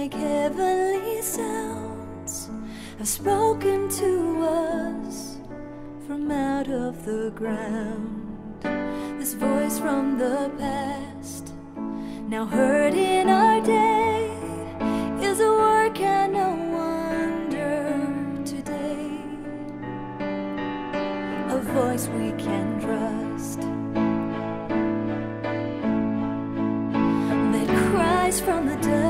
like heavenly sounds have spoken to us from out of the ground. This voice from the past, now heard in our day, is a work and a wonder today. A voice we can trust. from the dead.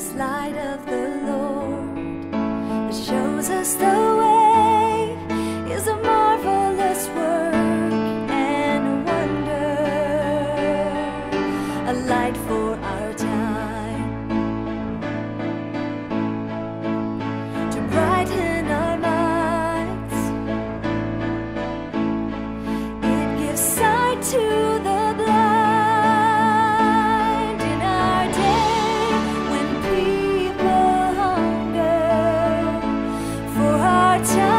this light of the Lord. That shows us the 家。